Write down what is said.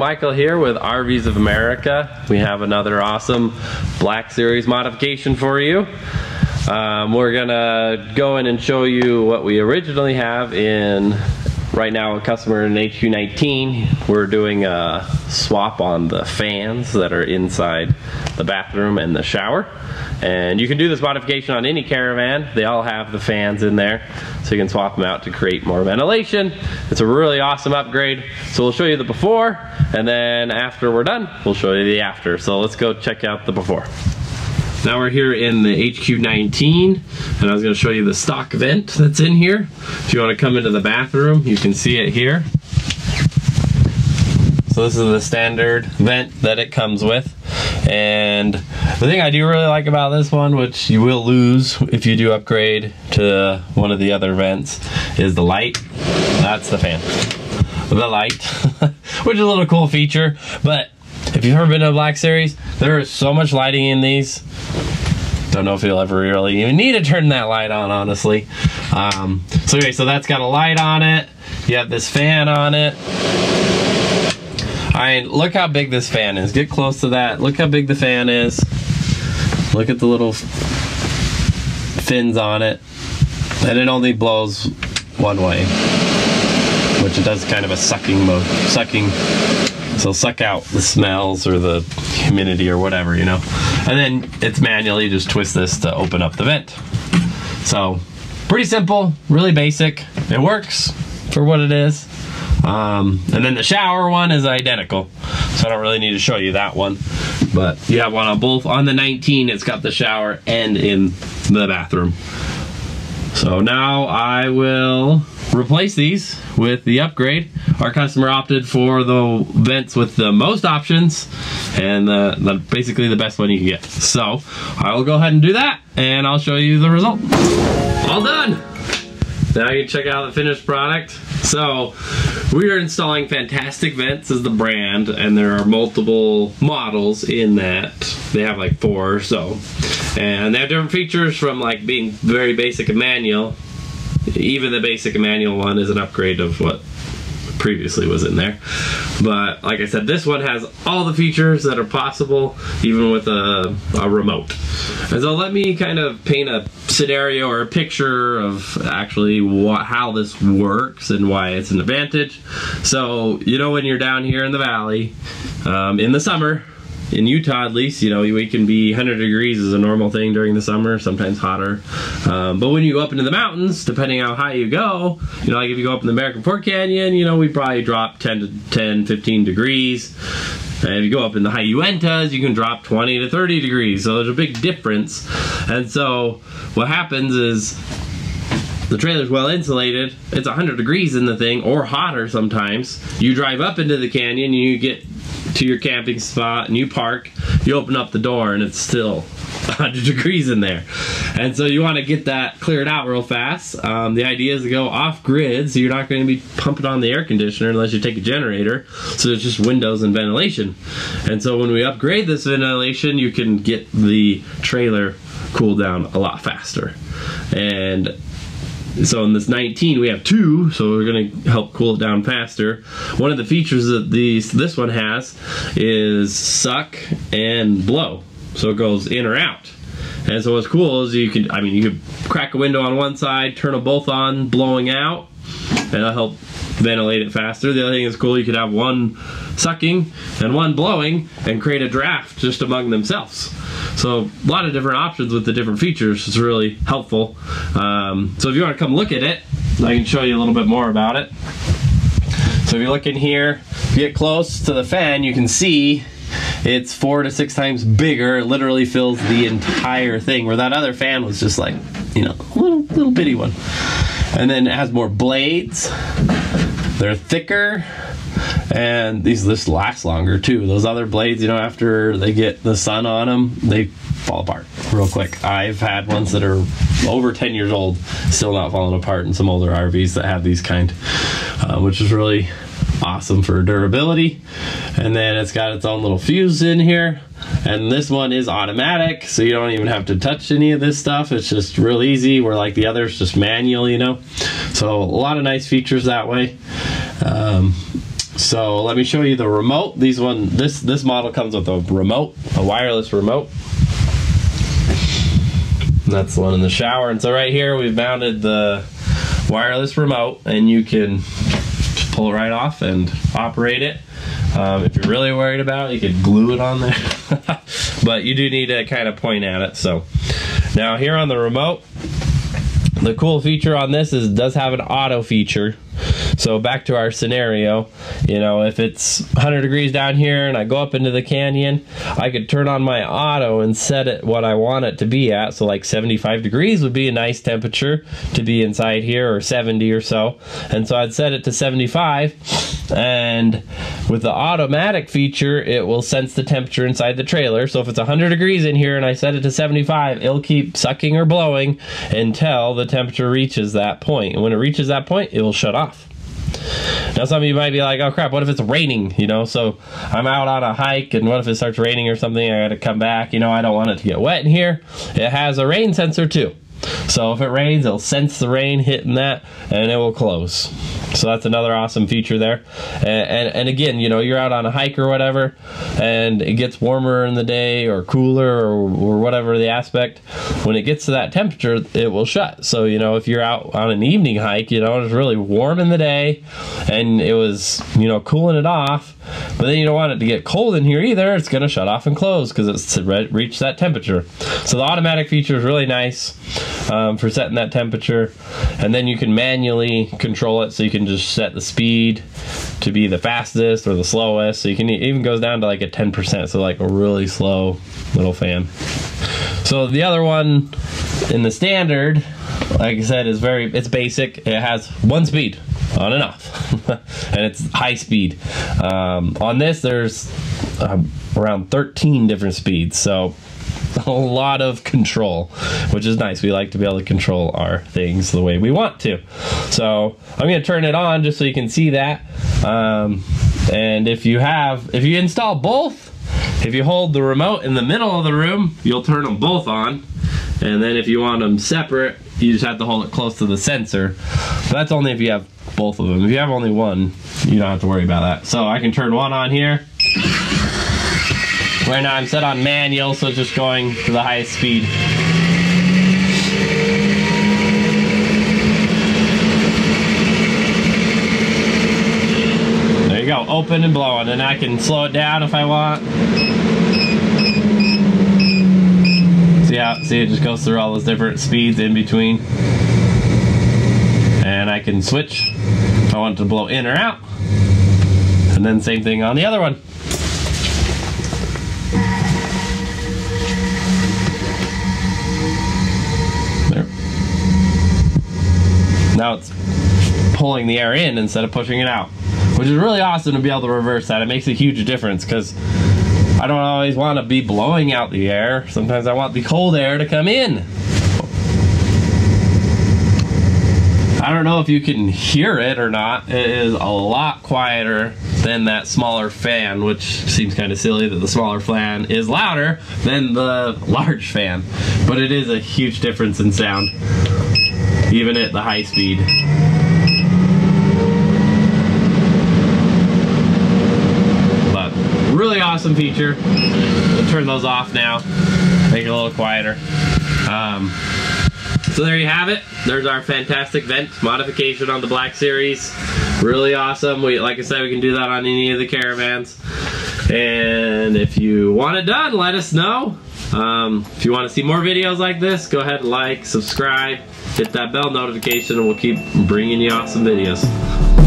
Michael here with RVs of America. We have another awesome Black Series modification for you. Um, we're gonna go in and show you what we originally have in right now a customer in HQ19 we're doing a swap on the fans that are inside the bathroom and the shower. And you can do this modification on any caravan. They all have the fans in there so you can swap them out to create more ventilation. It's a really awesome upgrade. So we'll show you the before and then after we're done we'll show you the after. So let's go check out the before now we're here in the HQ19 and I was going to show you the stock vent that's in here. If you want to come into the bathroom, you can see it here. So this is the standard vent that it comes with. And the thing I do really like about this one, which you will lose if you do upgrade to one of the other vents, is the light. That's the fan. The light, which is a little cool feature, but if you've ever been to a Black Series, there is so much lighting in these. Don't know if you'll ever really even need to turn that light on, honestly. Um, so anyway, so that's got a light on it. You have this fan on it. All right, look how big this fan is. Get close to that. Look how big the fan is. Look at the little fins on it. And it only blows one way, which it does kind of a sucking mode, sucking so suck out the smells or the humidity or whatever, you know. And then it's manually just twist this to open up the vent. So pretty simple, really basic. It works for what it is. Um, and then the shower one is identical. So I don't really need to show you that one. But you have one on both. On the 19, it's got the shower and in the bathroom. So now I will replace these with the upgrade. Our customer opted for the vents with the most options and the, the, basically the best one you can get. So I will go ahead and do that and I'll show you the result. All done. Now you can check out the finished product. So we are installing Fantastic Vents as the brand and there are multiple models in that. They have like four or so. And they have different features from like being very basic and manual even the basic manual one is an upgrade of what previously was in there. But like I said, this one has all the features that are possible, even with a, a, remote. And so let me kind of paint a scenario or a picture of actually what, how this works and why it's an advantage. So, you know when you're down here in the valley, um, in the summer, in Utah at least, you know, we can be 100 degrees is a normal thing during the summer, sometimes hotter. Um, but when you go up into the mountains, depending how high you go, you know, like if you go up in the American Fork Canyon, you know, we probably drop 10 to 10, 15 degrees. And if you go up in the high Uintas, you can drop 20 to 30 degrees. So there's a big difference. And so what happens is the trailer's well insulated. It's 100 degrees in the thing, or hotter sometimes. You drive up into the canyon, and you get to your camping spot and you park, you open up the door and it's still 100 degrees in there. And so you want to get that cleared out real fast. Um, the idea is to go off grid so you're not going to be pumping on the air conditioner unless you take a generator. So it's just windows and ventilation. And so when we upgrade this ventilation, you can get the trailer cooled down a lot faster. And so in this 19 we have two so we're going to help cool it down faster. One of the features that these this one has is suck and blow. So it goes in or out. And so what's cool is you can I mean you could crack a window on one side turn them both on blowing out and that'll help ventilate it faster. The other thing is cool you could have one sucking and one blowing and create a draft just among themselves so a lot of different options with the different features. It's really helpful. Um, so if you want to come look at it, I can show you a little bit more about it. So if you look in here, if you get close to the fan, you can see it's four to six times bigger. It literally fills the entire thing, where that other fan was just like, you know, little, little bitty one. And then it has more blades. They're thicker and these just last longer too. Those other blades, you know, after they get the sun on them, they fall apart real quick. I've had ones that are over 10 years old, still not falling apart in some older RVs that have these kind, uh, which is really awesome for durability. And then it's got its own little fuse in here. And this one is automatic, so you don't even have to touch any of this stuff. It's just real easy, where like the others, just manual, you know. So a lot of nice features that way. Um, So let me show you the remote. These one, this this model comes with a remote, a wireless remote. And that's the one in the shower. And so right here we've mounted the wireless remote, and you can pull it right off and operate it. Um, if you're really worried about it, you could glue it on there. but you do need to kind of point at it. So now here on the remote, the cool feature on this is does have an auto feature. So back to our scenario, you know, if it's 100 degrees down here and I go up into the canyon, I could turn on my auto and set it what I want it to be at. So like 75 degrees would be a nice temperature to be inside here or 70 or so. And so I'd set it to 75 and with the automatic feature, it will sense the temperature inside the trailer. So if it's 100 degrees in here and I set it to 75, it'll keep sucking or blowing until the temperature reaches that point. And when it reaches that point, it will shut off. Now some of you might be like, oh crap, what if it's raining? You know, so I'm out on a hike and what if it starts raining or something? I gotta come back. You know, I don't want it to get wet in here. It has a rain sensor too. So if it rains, it'll sense the rain hitting that and it will close. So that's another awesome feature there. And, and, and, again, you know, you're out on a hike or whatever, and it gets warmer in the day or cooler or, or whatever the aspect. When it gets to that temperature, it will shut. So, you know, if you're out on an evening hike, you know, it's really warm in the day and it was, you know, cooling it off, but then you don't want it to get cold in here either. It's going to shut off and close because it's to reach that temperature. So the automatic feature is really nice um, for setting that temperature. And then you can manually control it so you can just set the speed to be the fastest or the slowest. So you can even goes down to like a 10%, so like a really slow little fan. So the other one in the standard, like I said, is very, it's basic. It has one speed, on and off, and it's high speed. Um, on this, there's um, around 13 different speeds. So a lot of control, which is nice. We like to be able to control our things the way we want to. So I'm going to turn it on just so you can see that. Um, and if you have, if you install both, if you hold the remote in the middle of the room, you'll turn them both on. And then if you want them separate, you just have to hold it close to the sensor. But that's only if you have both of them. If you have only one, you don't have to worry about that. So I can turn one on here. Right now I'm set on manual, so just going to the highest speed. There you go, open and blowing, and I can slow it down if I want. See how, see it just goes through all those different speeds in between. And I can switch if I want to blow in or out. And then same thing on the other one. There. Now it's pulling the air in instead of pushing it out, which is really awesome to be able to reverse that. It makes a huge difference because I don't always want to be blowing out the air. Sometimes I want the cold air to come in. I don't know if you can hear it or not. It is a lot quieter than that smaller fan, which seems kind of silly that the smaller fan is louder than the large fan. But it is a huge difference in sound even at the high speed. But really awesome feature. We'll turn those off now, make it a little quieter. Um, so there you have it. There's our fantastic vent modification on the Black Series. Really awesome. We, like I said, we can do that on any of the caravans. And if you want it done, let us know. Um, if you want to see more videos like this, go ahead and like, subscribe, hit that bell notification, and we'll keep bringing you awesome videos.